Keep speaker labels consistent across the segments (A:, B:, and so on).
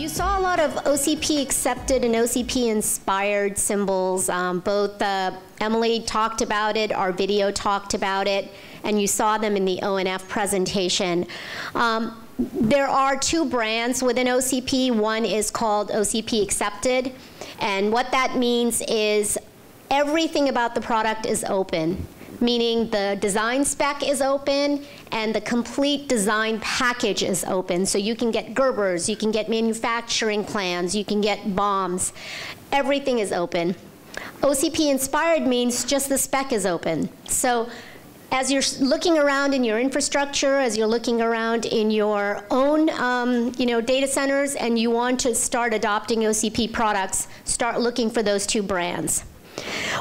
A: You saw a lot of OCP accepted and OCP inspired symbols. Um, both uh, Emily talked about it, our video talked about it, and you saw them in the ONF presentation. Um, there are two brands within OCP. One is called OCP Accepted, and what that means is everything about the product is open meaning the design spec is open and the complete design package is open. So you can get Gerbers, you can get manufacturing plans, you can get BOMs. Everything is open. OCP inspired means just the spec is open. So as you're looking around in your infrastructure, as you're looking around in your own um, you know, data centers and you want to start adopting OCP products, start looking for those two brands.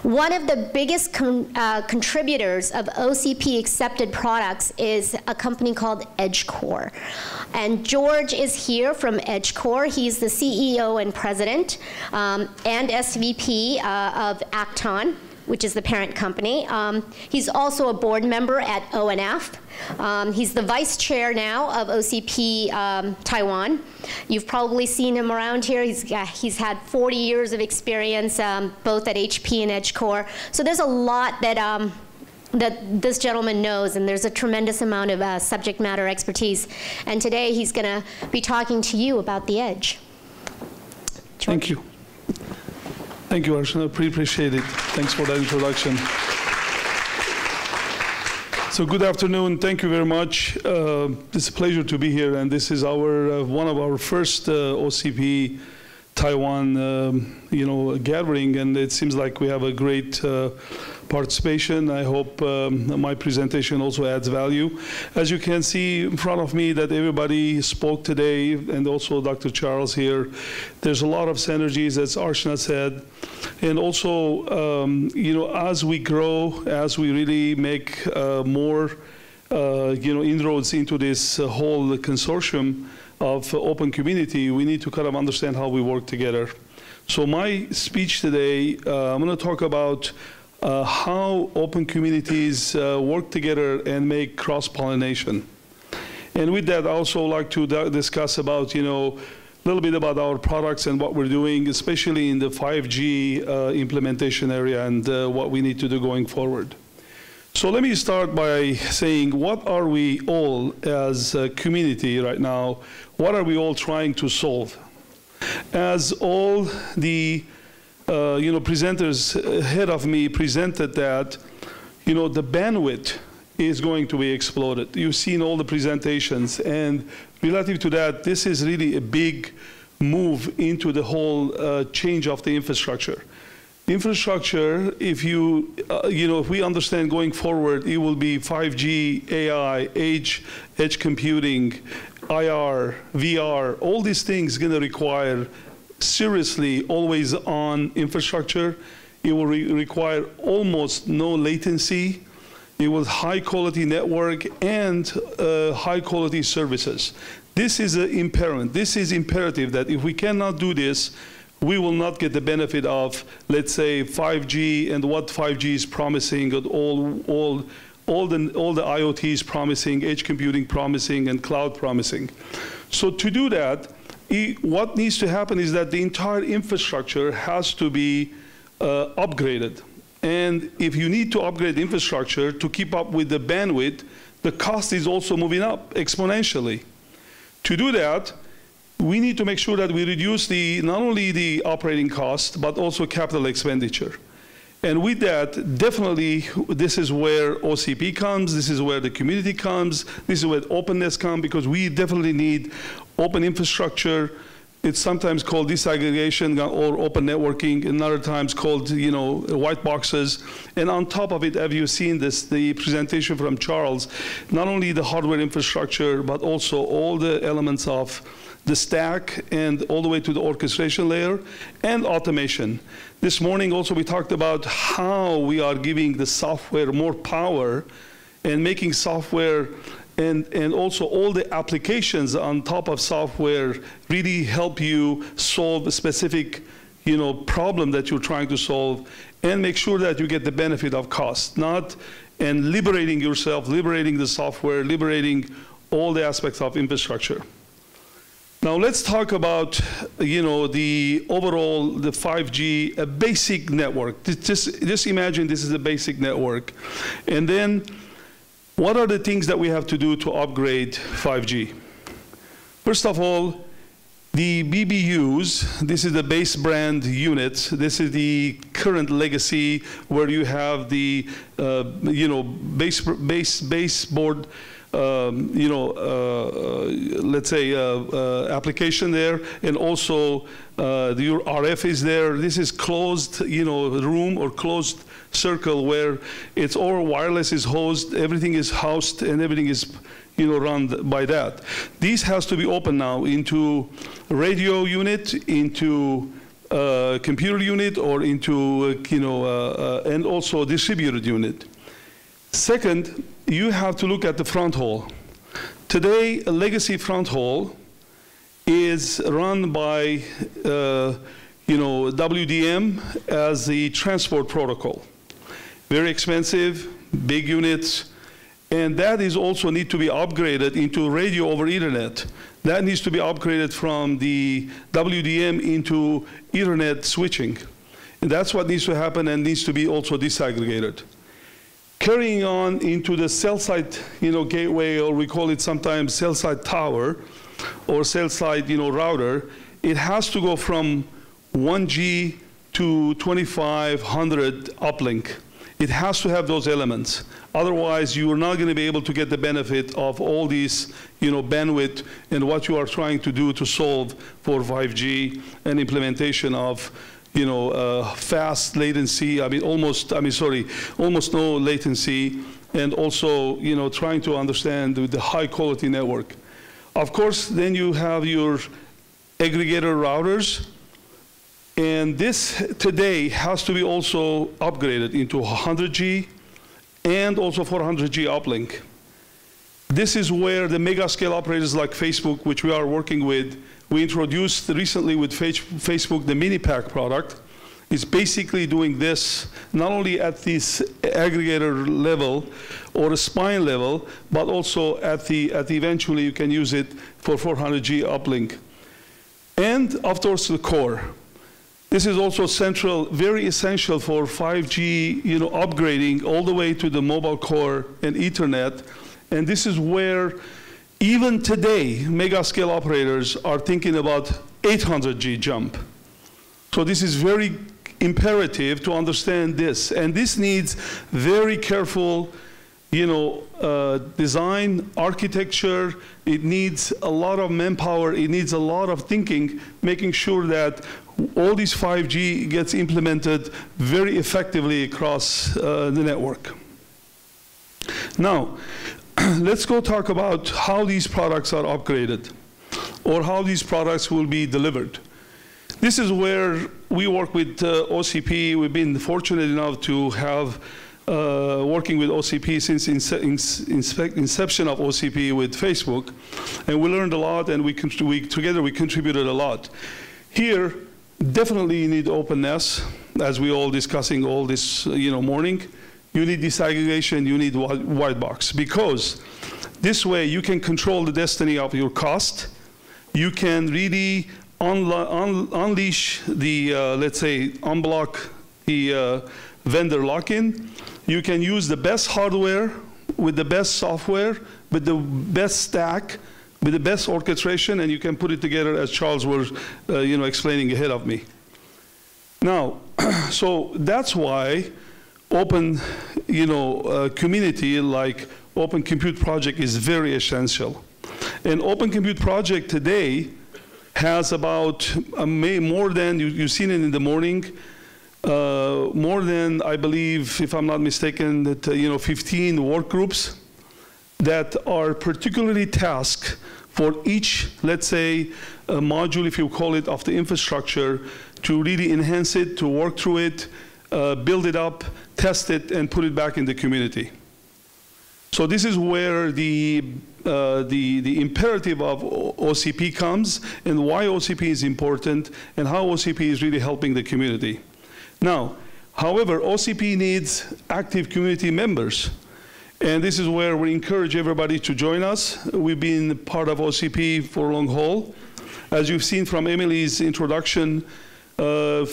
A: One of the biggest con uh, contributors of OCP accepted products is a company called EdgeCore. And George is here from EdgeCore. He's the CEO and president um, and SVP uh, of Accton which is the parent company. Um, he's also a board member at ONF. Um, he's the vice chair now of OCP um, Taiwan. You've probably seen him around here. He's, uh, he's had 40 years of experience um, both at HP and EdgeCore. So there's a lot that um, that this gentleman knows, and there's a tremendous amount of uh, subject matter expertise. And today he's going to be talking to you about the edge.
B: George. Thank you. Thank you, Archana. Pre appreciate it. Thanks for that introduction. So good afternoon. Thank you very much. Uh, it's a pleasure to be here, and this is our uh, one of our first uh, OCP Taiwan, um, you know, gathering, and it seems like we have a great uh, participation. I hope um, my presentation also adds value. As you can see in front of me that everybody spoke today, and also Dr. Charles here, there's a lot of synergies, as Archana said, and also, um, you know, as we grow, as we really make uh, more, uh, you know, inroads into this uh, whole consortium, of open community, we need to kind of understand how we work together. So my speech today, uh, I'm going to talk about uh, how open communities uh, work together and make cross-pollination. And with that, I also like to discuss about, you know, a little bit about our products and what we're doing, especially in the 5G uh, implementation area and uh, what we need to do going forward. So let me start by saying, what are we all as a community right now what are we all trying to solve? As all the uh, you know, presenters ahead of me presented that, you know, the bandwidth is going to be exploded. You've seen all the presentations, and relative to that, this is really a big move into the whole uh, change of the infrastructure. Infrastructure, if you, uh, you know, if we understand going forward, it will be 5G, AI, edge, edge computing, IR, VR, all these things going to require seriously always on infrastructure. It will re require almost no latency. It will high quality network and uh, high quality services. This is imperative. This is imperative that if we cannot do this, we will not get the benefit of, let's say, 5G and what 5G is promising, and all, all all the, all the IoTs promising, edge computing promising, and cloud promising. So to do that, what needs to happen is that the entire infrastructure has to be uh, upgraded. And if you need to upgrade infrastructure to keep up with the bandwidth, the cost is also moving up exponentially. To do that, we need to make sure that we reduce the, not only the operating cost, but also capital expenditure. And with that, definitely, this is where OCP comes, this is where the community comes, this is where openness comes, because we definitely need open infrastructure. It's sometimes called disaggregation or open networking, and other times called, you know, white boxes. And on top of it, have you seen this, the presentation from Charles, not only the hardware infrastructure, but also all the elements of the stack and all the way to the orchestration layer and automation. This morning also we talked about how we are giving the software more power and making software and, and also all the applications on top of software really help you solve a specific you know, problem that you're trying to solve and make sure that you get the benefit of cost, not and liberating yourself, liberating the software, liberating all the aspects of infrastructure. Now let's talk about, you know, the overall, the 5G, a basic network. Just, just imagine this is a basic network. And then what are the things that we have to do to upgrade 5G? First of all, the BBUs, this is the baseband unit. This is the current legacy where you have the, uh, you know, base, base, baseboard um, you know, uh, uh, let's say, uh, uh, application there, and also uh, the RF is there. This is closed, you know, room or closed circle where it's all wireless is hosted, everything is housed, and everything is, you know, run by that. These has to be open now into radio unit, into uh, computer unit, or into, you know, and also distributed unit. Second, you have to look at the fronthaul. Today, a legacy fronthaul is run by, uh, you know, WDM as the transport protocol. Very expensive, big units, and that is also need to be upgraded into radio over Ethernet. That needs to be upgraded from the WDM into Ethernet switching. And that's what needs to happen and needs to be also disaggregated carrying on into the cell site, you know, gateway, or we call it sometimes cell site tower, or cell site, you know, router, it has to go from 1G to 2500 uplink. It has to have those elements. Otherwise, you are not going to be able to get the benefit of all these, you know, bandwidth and what you are trying to do to solve for 5G and implementation of you know, uh, fast latency, I mean, almost, I mean, sorry, almost no latency, and also, you know, trying to understand the high quality network. Of course, then you have your aggregator routers, and this today has to be also upgraded into 100G and also 400G uplink. This is where the mega scale operators like Facebook, which we are working with, we introduced recently with Facebook the mini pack product. It's basically doing this not only at this aggregator level or a spine level, but also at the, at the eventually you can use it for 400G uplink. And of course the core. This is also central, very essential for 5G you know, upgrading all the way to the mobile core and Ethernet. And this is where even today, mega scale operators are thinking about 800G jump. So this is very imperative to understand this. And this needs very careful you know, uh, design, architecture, it needs a lot of manpower, it needs a lot of thinking, making sure that all these 5G gets implemented very effectively across uh, the network. Now, let's go talk about how these products are upgraded or how these products will be delivered. This is where we work with uh, OCP. We've been fortunate enough to have uh, working with OCP since ince inception of OCP with Facebook. And we learned a lot and we, we, together we contributed a lot. Here, definitely you need openness, as we all discussing all this you know, morning you need disaggregation, you need white box because this way you can control the destiny of your cost. You can really un unleash the, uh, let's say, unblock the uh, vendor lock-in. You can use the best hardware with the best software, with the best stack, with the best orchestration, and you can put it together as Charles was, uh, you know, explaining ahead of me. Now, so that's why open, you know, uh, community like Open Compute Project is very essential. And Open Compute Project today has about uh, more than, you, you've seen it in the morning, uh, more than, I believe, if I'm not mistaken, that, uh, you know, 15 work groups that are particularly tasked for each, let's say, module, if you call it, of the infrastructure to really enhance it, to work through it, uh, build it up, test it, and put it back in the community. So this is where the, uh, the, the imperative of OCP comes and why OCP is important and how OCP is really helping the community. Now, however, OCP needs active community members. And this is where we encourage everybody to join us. We've been part of OCP for a long haul. As you've seen from Emily's introduction, uh, uh,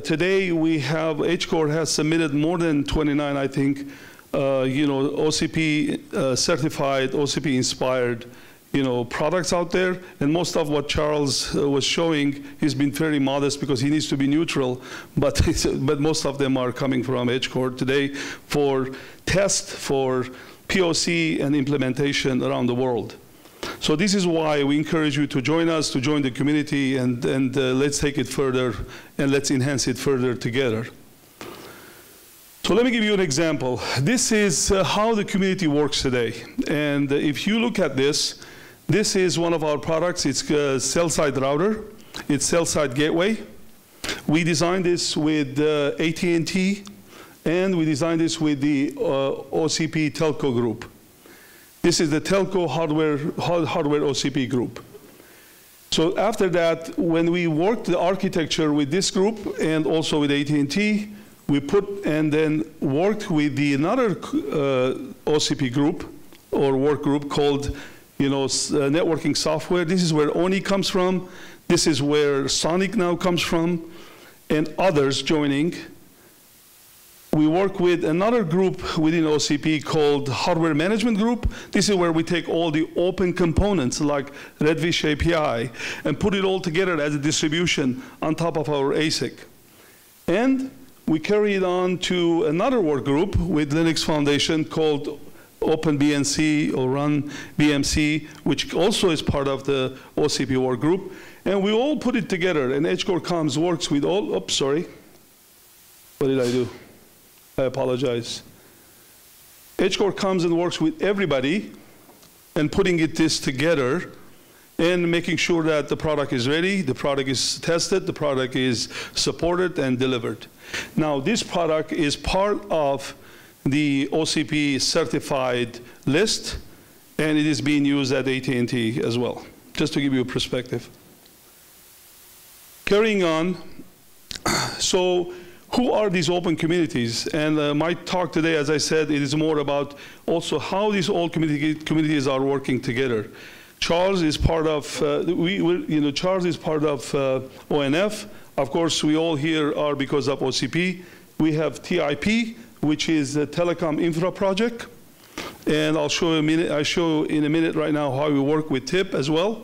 B: today we have, EdgeCore has submitted more than 29, I think, uh, you know, OCP uh, certified, OCP inspired, you know, products out there. And most of what Charles uh, was showing, he's been very modest because he needs to be neutral. But, but most of them are coming from EdgeCore today for test, for POC and implementation around the world. So this is why we encourage you to join us, to join the community, and, and uh, let's take it further and let's enhance it further together. So let me give you an example. This is uh, how the community works today. And if you look at this, this is one of our products. It's a cell-site router. It's cell-site gateway. We designed this with uh, AT&T, and we designed this with the uh, OCP telco group. This is the telco hardware, hardware OCP group. So after that, when we worked the architecture with this group and also with AT&T, we put and then worked with the another uh, OCP group or work group called, you know, uh, networking software. This is where ONIE comes from. This is where SONiC now comes from, and others joining. We work with another group within OCP called Hardware Management Group. This is where we take all the open components like Redfish API and put it all together as a distribution on top of our ASIC. And we carry it on to another work group with Linux Foundation called OpenBMC or Run BMC, which also is part of the OCP work group. And we all put it together, and EdgeCore Comms works with all, oops, sorry. What did I do? I apologize. EdgeCore comes and works with everybody and putting it this together and making sure that the product is ready, the product is tested, the product is supported and delivered. Now, this product is part of the OCP certified list, and it is being used at AT&T as well, just to give you a perspective. Carrying on, so who are these open communities? And uh, my talk today, as I said, it is more about also how these all communities are working together. Charles is part of, uh, we, you know, Charles is part of uh, ONF. Of course, we all here are because of OCP. We have TIP, which is a telecom infra project. And I'll show you a minute, I show in a minute right now how we work with TIP as well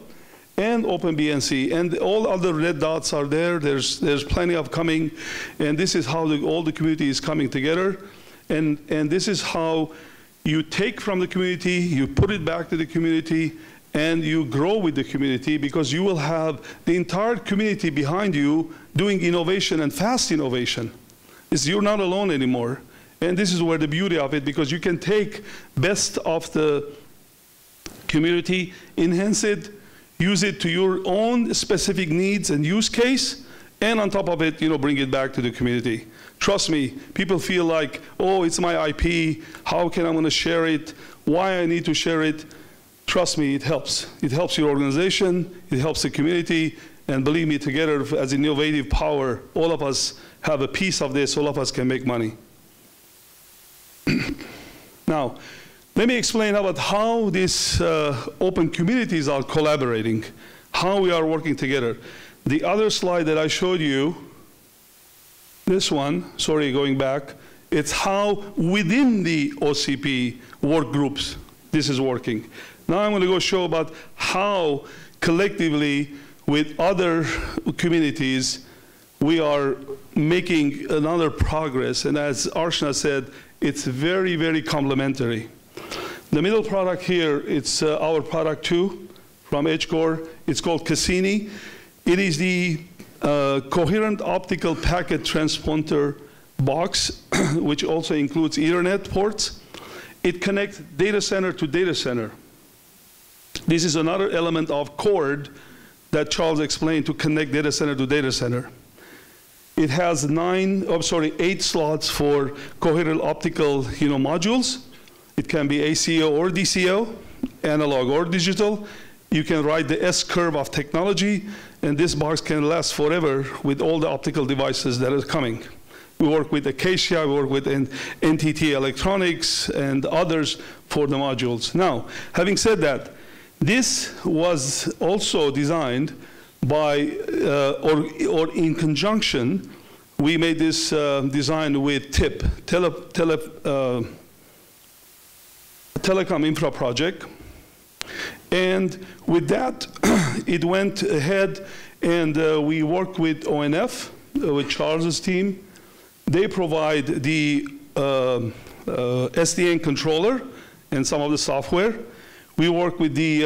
B: and OpenBMC. And all other red dots are there. There's, there's plenty of coming. And this is how the, all the community is coming together. And, and this is how you take from the community, you put it back to the community, and you grow with the community because you will have the entire community behind you doing innovation and fast innovation. It's, you're not alone anymore. And this is where the beauty of it, because you can take best of the community, enhance it, use it to your own specific needs and use case, and on top of it, you know, bring it back to the community. Trust me, people feel like, oh, it's my IP, how can I want to share it, why I need to share it. Trust me, it helps. It helps your organization, it helps the community, and believe me, together as innovative power, all of us have a piece of this, all of us can make money. Now, let me explain about how these uh, open communities are collaborating, how we are working together. The other slide that I showed you, this one, sorry, going back, it's how within the OCP work groups this is working. Now I'm going to go show about how collectively with other communities we are making another progress. And as Archana said, it's very, very complementary. The middle product here, it's uh, our product two from EdgeCore. It's called Cassini. It is the uh, coherent optical packet transponder box, which also includes Ethernet ports. It connects data center to data center. This is another element of CORD that Charles explained to connect data center to data center. It has nine, oh, sorry, eight slots for coherent optical you know, modules. It can be ACO or DCO, analog or digital. You can write the S curve of technology, and this box can last forever with all the optical devices that are coming. We work with Acacia, we work with NTT Electronics and others for the modules. Now, having said that, this was also designed by, uh, or, or in conjunction, we made this uh, design with TIP, tele, tele, uh, Telecom Infra Project. And with that, it went ahead and uh, we worked with ONF, uh, with Charles's team. They provide the uh, SDN controller and some of the software. We work with the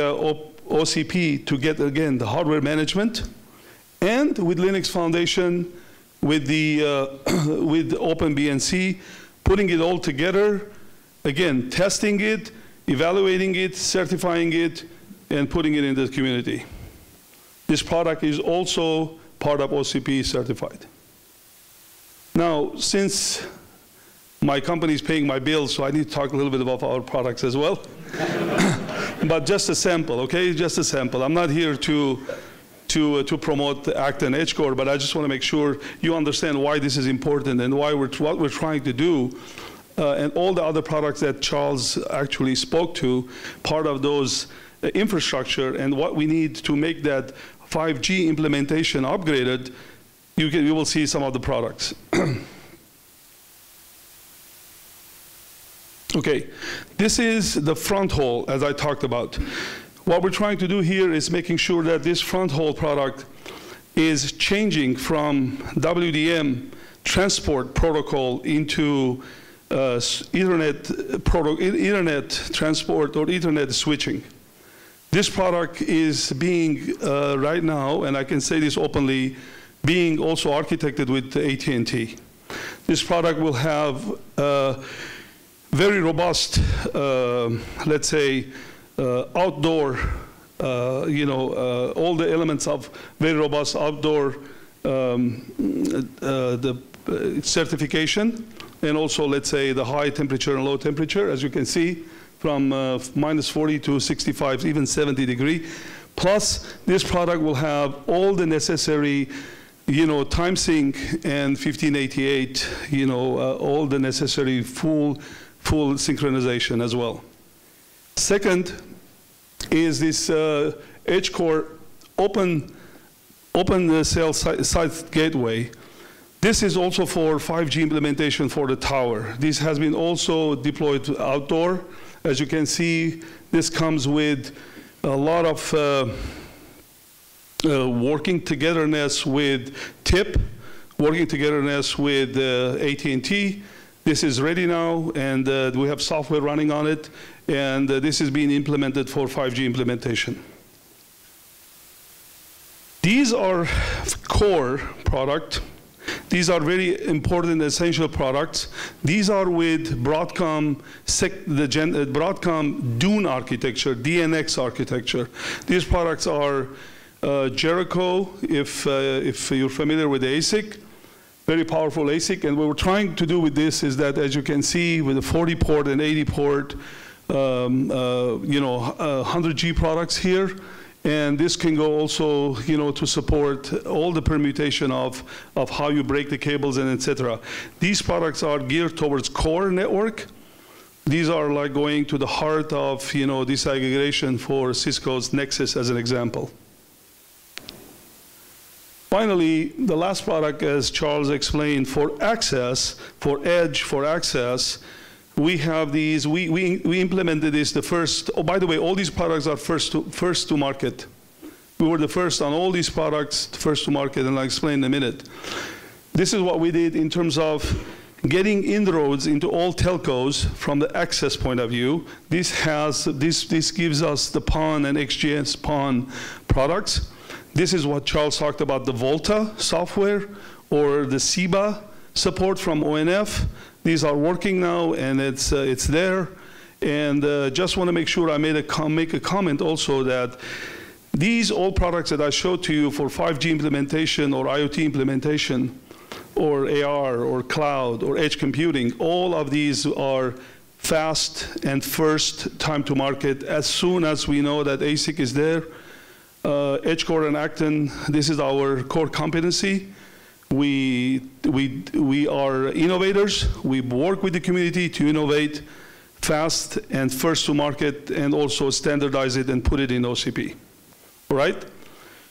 B: OCP to get, again, the hardware management. And with Linux Foundation, with the uh, with OpenBMC, putting it all together, again, testing it, evaluating it, certifying it, and putting it in the community. This product is also part of OCP certified. Now, since my company is paying my bills, so I need to talk a little bit about our products as well. but just a sample, okay? Just a sample. I'm not here to to, uh, to promote ACT and EdgeCore, but I just want to make sure you understand why this is important and why we're what we're trying to do. Uh, and all the other products that Charles actually spoke to, part of those uh, infrastructure and what we need to make that 5G implementation upgraded, you, can, you will see some of the products. okay, this is the fronthaul as I talked about. What we're trying to do here is making sure that this fronthaul product is changing from WDM transport protocol into uh, Ethernet, Ethernet transport or Ethernet switching. This product is being uh, right now, and I can say this openly, being also architected with AT&T. This product will have uh, very robust, uh, let's say, uh, outdoor, uh, you know, uh, all the elements of very robust outdoor um, the certification, and also, let's say, the high temperature and low temperature, as you can see, from uh, minus 40 to 65, even 70 degree. Plus, this product will have all the necessary, you know, time sync and 1588, you know, uh, all the necessary full, full synchronization as well. Second is this uh, EdgeCore open, open cell site gateway. This is also for 5G implementation for the tower. This has been also deployed outdoor. As you can see, this comes with a lot of uh, uh, working togetherness with TIP, working togetherness with uh, AT&T. This is ready now, and uh, we have software running on it, and uh, this is being implemented for 5G implementation. These are core product these are very important, essential products. These are with Broadcom, the Gen, uh, Broadcom Dune architecture, DNX architecture. These products are uh, Jericho, if, uh, if you're familiar with ASIC, very powerful ASIC. And what we're trying to do with this is that, as you can see, with a 40 port and 80 port, um, uh, you know, 100G uh, products here, and this can go also, you know, to support all the permutation of, of how you break the cables and etc. These products are geared towards core network. These are like going to the heart of, you know, disaggregation for Cisco's Nexus as an example. Finally, the last product, as Charles explained, for access, for edge, for access, we have these, we, we, we implemented this the first, oh, by the way, all these products are first to, first to market. We were the first on all these products, first to market, and I'll explain in a minute. This is what we did in terms of getting inroads into all telcos from the access point of view. This has, this, this gives us the PON and XGS PON products. This is what Charles talked about, the VOLTHA software or the SEBA support from ONF. These are working now, and it's, uh, it's there. And uh, just want to make sure I made a make a comment also that these all products that I showed to you for 5G implementation or IoT implementation or AR or cloud or edge computing, all of these are fast and first time to market as soon as we know that ASIC is there. Uh, EdgeCore and Accton, this is our core competency. We, we, we are innovators. We work with the community to innovate fast and first to market and also standardize it and put it in OCP. All right?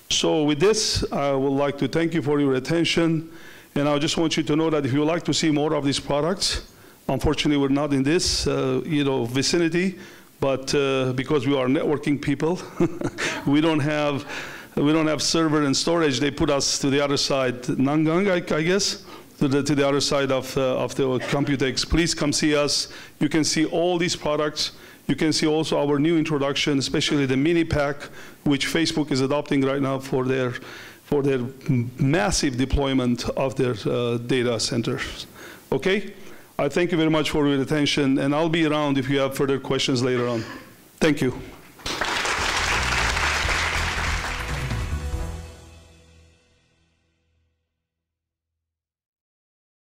B: So with this, I would like to thank you for your attention, and I just want you to know that if you would like to see more of these products, unfortunately, we're not in this, uh, you know, vicinity, but uh, because we are networking people, we don't have, we don't have server and storage. They put us to the other side, Nangang, I, I guess, to the, to the other side of, uh, of the Computex. Please come see us. You can see all these products. You can see also our new introduction, especially the mini pack, which Facebook is adopting right now for their, for their massive deployment of their uh, data centers. Okay? I thank you very much for your attention, and I'll be around if you have further questions later on. Thank you.